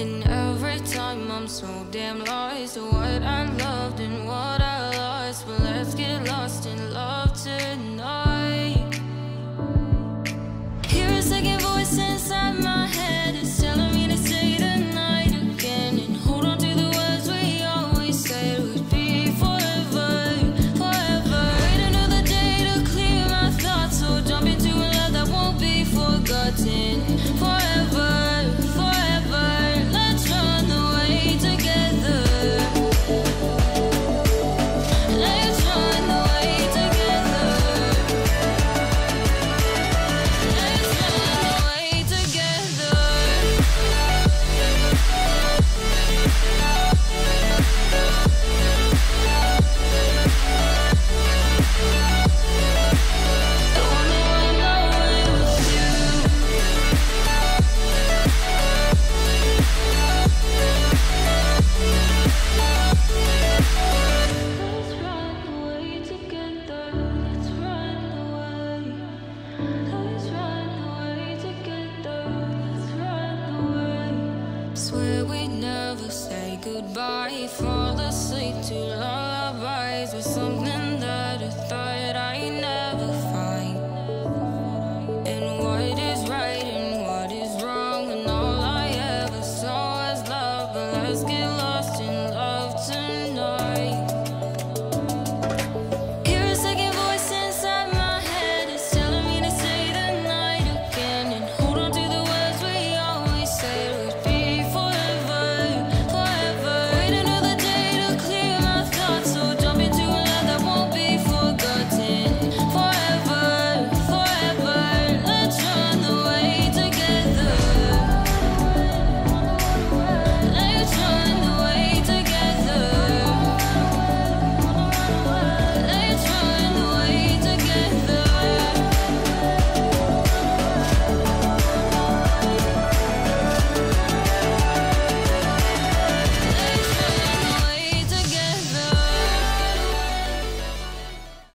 And every time I'm so damn lost What I loved and what I lost. But let's get lost in love tonight. something